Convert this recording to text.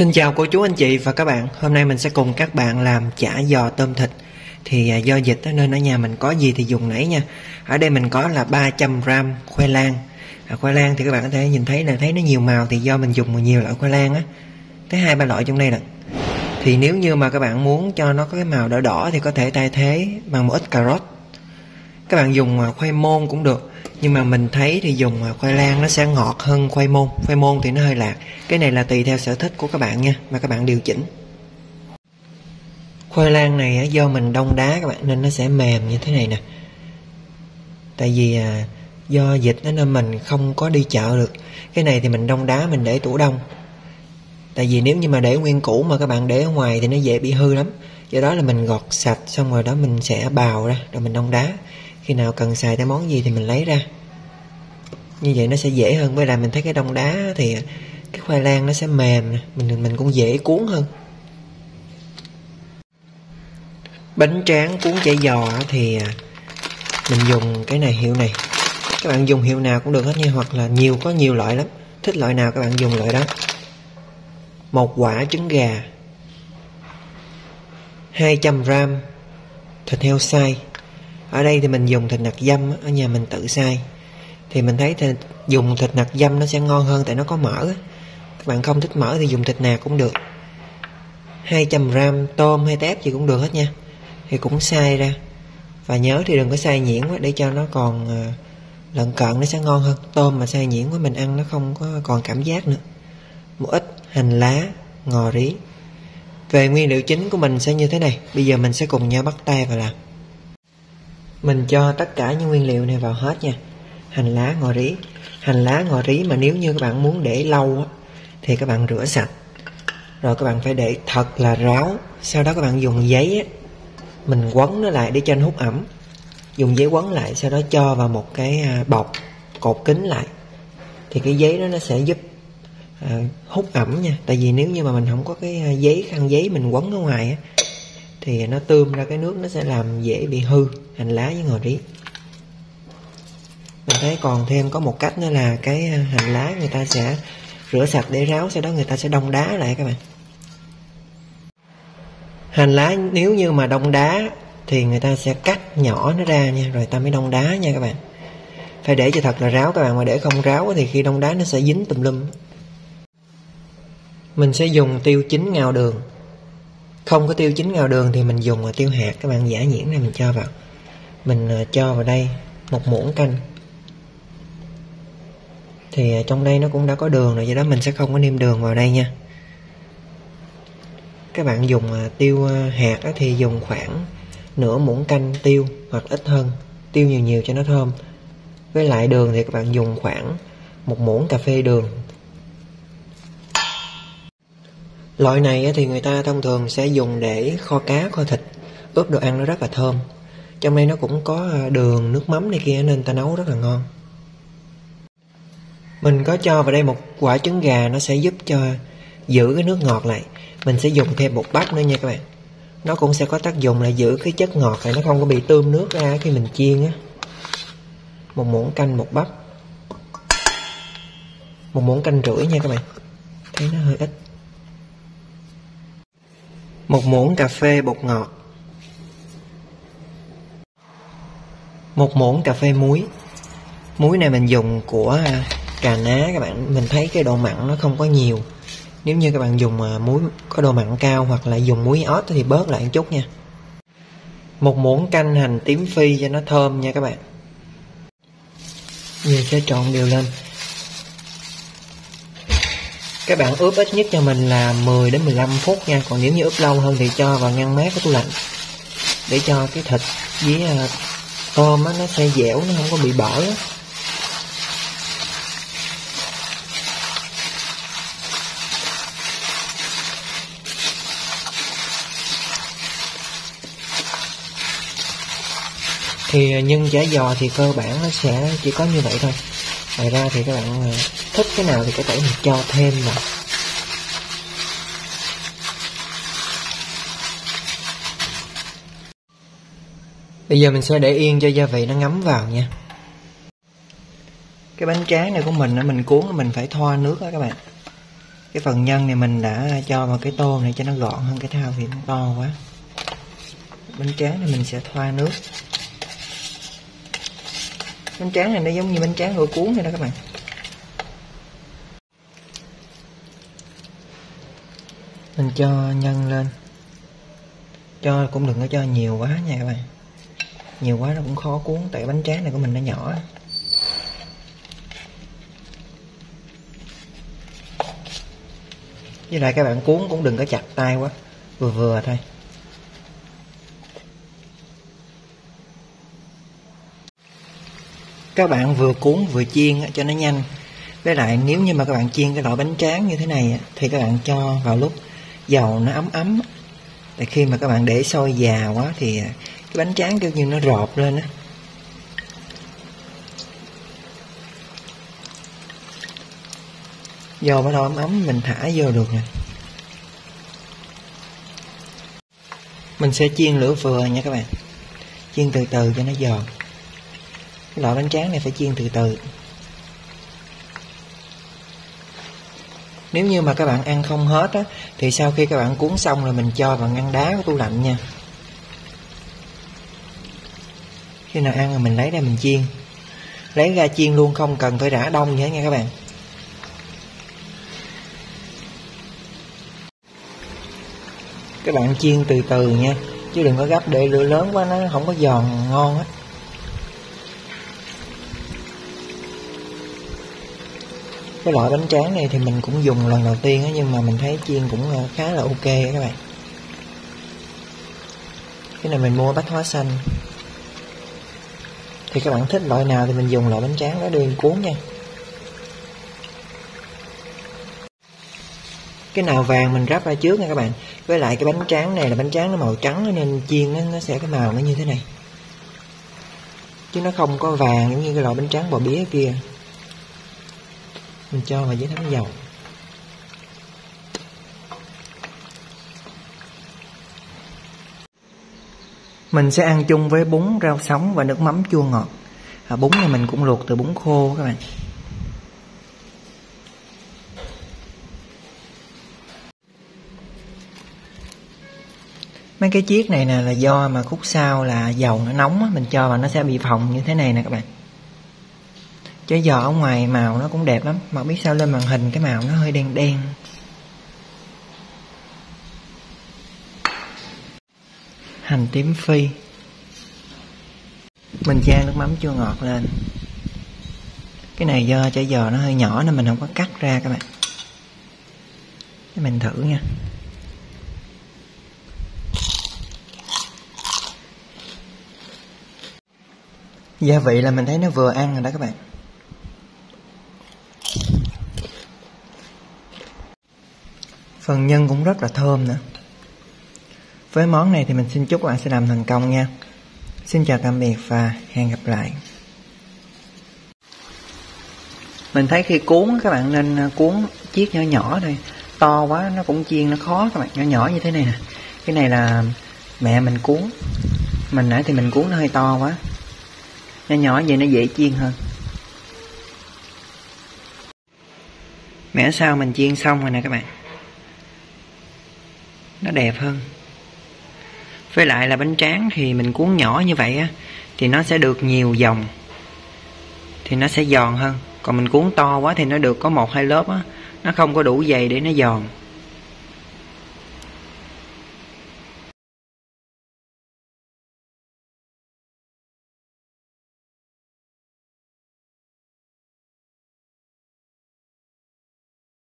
Xin chào cô chú anh chị và các bạn. Hôm nay mình sẽ cùng các bạn làm chả giò tôm thịt. Thì à, do dịch nên ở nhà mình có gì thì dùng nấy nha. Ở đây mình có là 300g khoai lang. À, Khoai lang thì các bạn có thể nhìn thấy là thấy nó nhiều màu Thì do mình dùng nhiều loại khoai lang á. Tới hai ba loại trong đây nè. Thì nếu như mà các bạn muốn cho nó có cái màu đỏ đỏ Thì có thể thay thế bằng một ít cà rốt. Các bạn dùng à, khoai môn cũng được nhưng mà mình thấy thì dùng à, khoai lang nó sẽ ngọt hơn khoai môn. Khoai môn thì nó hơi lạc. Cái này là tùy theo sở thích của các bạn nha, mà các bạn điều chỉnh. Khoai lang này do mình đông đá các bạn, nên nó sẽ mềm như thế này nè. Tại vì à, do dịch nên mình không có đi chợ được. Cái này thì mình đông đá, mình để tủ đông. Tại vì nếu như mà để nguyên củ mà các bạn để ở ngoài thì nó dễ bị hư lắm. Do đó là mình gọt sạch, xong rồi đó mình sẽ bào ra, rồi mình đông đá khi nào cần xài tới món gì thì mình lấy ra. Như vậy nó sẽ dễ hơn, với lại mình thấy cái đông đá thì cái khoai lang nó sẽ mềm mình mình cũng dễ cuốn hơn. Bánh tráng cuốn chả giò thì à, mình dùng cái này, hiệu này. Các bạn dùng hiệu nào cũng được hết nha, hoặc là nhiều, có nhiều loại lắm. Thích loại nào các bạn dùng loại đó. Một quả trứng gà 200 gram thịt heo xay ở đây thì mình dùng thịt nạc dăm ở nhà mình tự xay. Thì mình thấy thịt, dùng thịt nạc dăm nó sẽ ngon hơn tại nó có mỡ các bạn không thích mỡ thì dùng thịt nạc cũng được. 200 gram tôm hay tép gì cũng được hết nha. Thì cũng xay ra. Và nhớ thì đừng có xay nhuyễn quá để cho nó còn ờ, lợn cận nó sẽ ngon hơn. Tôm mà xay nhuyễn quá mình ăn nó không có còn cảm giác nữa. Một ít hành lá ngò rí. Về nguyên liệu chính của mình sẽ như thế này. Bây giờ mình sẽ cùng nhau bắt tay vào làm mình cho tất cả những nguyên liệu này vào hết nha. Hành lá ngò rí. Hành lá ngò rí mà nếu như các bạn muốn để lâu á, thì các bạn rửa sạch. Rồi các bạn phải để thật là ráo. Sau đó các bạn dùng giấy á, mình quấn nó lại để cho nó hút ẩm. Dùng giấy quấn lại sau đó cho vào một cái à, bọc cột kính lại. Thì cái giấy đó nó sẽ giúp à, hút ẩm nha. Tại vì nếu như mà mình không có cái à, giấy khăn giấy mình quấn ở ngoài á thì nó tươm ra cái nước nó sẽ làm dễ bị hư, hành lá với ngò rí. Mình thấy còn thêm có một cách nữa là cái à, hành lá người ta sẽ rửa sạch để ráo, sau đó người ta sẽ đông đá lại các bạn. Hành lá nếu như mà đông đá thì người ta sẽ cắt nhỏ nó ra nha, rồi ta mới đông đá nha các bạn. Phải để cho thật là ráo các bạn, mà để không ráo thì khi đông đá nó sẽ dính tùm lum. Mình sẽ dùng tiêu chín ngào đường không có tiêu chính ngào đường thì mình dùng à, tiêu hạt. Các bạn giả nhuyễn này mình cho vào. Mình à, cho vào đây một muỗng canh. Thì à, trong đây nó cũng đã có đường rồi, do đó mình sẽ không có nêm đường vào đây nha. Các bạn dùng tiêu hạt thì dùng khoảng nửa muỗng canh tiêu hoặc ít hơn, tiêu nhiều nhiều cho nó thơm. Với lại đường thì các bạn dùng khoảng một muỗng cà phê đường. Loại này thì người ta thông thường sẽ dùng để kho cá, kho thịt. Ướp đồ ăn nó rất là thơm. Trong đây nó cũng có à, đường, nước mắm này kia nên ta nấu rất là ngon. Mình có cho vào đây một quả trứng gà nó sẽ giúp cho giữ cái nước ngọt lại. Mình sẽ dùng thêm bột bắp nữa nha các bạn. Nó cũng sẽ có tác dụng là giữ cái chất ngọt này nó không có bị tươm nước ra khi mình chiên á. Một muỗng canh bột bắp. Một muỗng canh rưỡi nha các bạn. Thấy nó hơi ít một muỗng cà phê bột ngọt. Một muỗng cà phê muối. Muối này mình dùng của à, cà ná các bạn. Mình thấy cái độ mặn nó không có nhiều. Nếu như các bạn dùng à, muối có độ mặn cao hoặc là dùng muối ớt thì bớt lại một chút nha. Một muỗng canh hành tím phi cho nó thơm nha các bạn. Mình sẽ trộn đều lên các bạn ướp ít nhất cho mình là 10 đến 15 phút nha. Còn nếu như ướp lâu hơn thì cho vào ngăn mát của tủ lạnh. Để cho cái thịt với à, tôm á, nó sẽ dẻo nó không có bị bở. Thì à, nhân chả giò thì cơ bản nó sẽ chỉ có như vậy thôi ngoài ra thì các bạn ờ, thích cái nào thì có thể mình cho thêm vào bây giờ mình sẽ để yên cho gia vị nó ngấm vào nha. Cái bánh tráng này của mình mình cuốn mình phải thoa nước đó các bạn. Cái phần nhân này mình đã cho vào cái tô này cho nó gọn hơn, cái thao thì nó to quá. Bánh tráng này mình sẽ thoa nước bánh tráng này nó giống như bánh tráng gỏi cuốn vậy đó các bạn. Mình cho nhân lên. Cho cũng đừng có cho nhiều quá nha các bạn. Nhiều quá nó cũng khó cuốn, tại bánh tráng này của mình nó nhỏ. Với lại các bạn cuốn cũng đừng có chặt tay quá, vừa vừa thôi. Các bạn vừa cuốn vừa chiên cho nó nhanh. Với lại nếu như mà các bạn chiên cái loại bánh tráng như thế này thì các bạn cho vào lúc dầu nó ấm ấm tại khi mà các bạn để sôi già quá thì à, cái bánh tráng kiểu như nó rộp lên á. Dầu bắt đầu ấm ấm, mình thả vô được nè. Mình sẽ chiên lửa vừa nha các bạn. Chiên từ từ cho nó giòn cái loại bánh tráng này phải chiên từ từ. Nếu như mà các bạn ăn không hết á, thì sau khi các bạn cuốn xong rồi mình cho vào ngăn đá của tủ lạnh nha. Khi nào ăn rồi mình lấy ra mình chiên. Lấy ra chiên luôn, không cần phải rã đông nữa nha các bạn. Các bạn chiên từ từ nha, chứ đừng có gấp để lửa lớn quá, nó không có giòn ngon á. Cái loại bánh tráng này thì mình cũng dùng lần đầu tiên á nhưng mà mình thấy chiên cũng ờ, khá là ok các bạn. Cái này mình mua bách hóa xanh. Thì các bạn thích loại nào thì mình dùng loại bánh tráng đó đi cuốn nha. Cái nào vàng mình ráp ra trước nha các bạn. Với lại cái bánh tráng này là bánh tráng nó màu trắng nên chiên nó, nó sẽ cái màu nó như thế này. Chứ nó không có vàng giống như cái loại bánh tráng bò bía kia mình cho vào dưới thấm dầu. Mình sẽ ăn chung với bún rau sống và nước mắm chua ngọt. À, bún này mình cũng luộc từ bún khô các bạn. Mấy cái chiếc này nè là do mà khúc sau là dầu nó nóng á, mình cho vào nó sẽ bị phồng như thế này nè các bạn chứ giò ở ngoài màu nó cũng đẹp lắm. Mà biết sao lên màn hình cái màu nó hơi đen đen. Hành tím phi. Mình chan nước mắm chua ngọt lên. Cái này do chả giò nó hơi nhỏ nên mình không có cắt ra các bạn. Mình thử nha. Gia vị là mình thấy nó vừa ăn rồi đó các bạn. Phần nhân cũng rất là thơm nữa. Với món này thì mình xin chúc bạn sẽ làm thành công nha. Xin chào tạm biệt và hẹn gặp lại. Mình thấy khi cuốn các bạn nên à, cuốn chiếc nhỏ nhỏ thôi to quá, nó cũng chiên, nó khó các bạn. Nhỏ nhỏ như thế này nè. Cái này là mẹ mình cuốn. Mình nãy thì mình cuốn nó hơi to quá. Nhỏ nhỏ vậy nó dễ chiên hơn. Mẻ sao mình chiên xong rồi nè các bạn? Nó đẹp hơn. Với lại là bánh tráng thì mình cuốn nhỏ như vậy á, thì nó sẽ được nhiều dòng. Thì nó sẽ giòn hơn. Còn mình cuốn to quá thì nó được có một hai lớp á, nó không có đủ dày để nó giòn.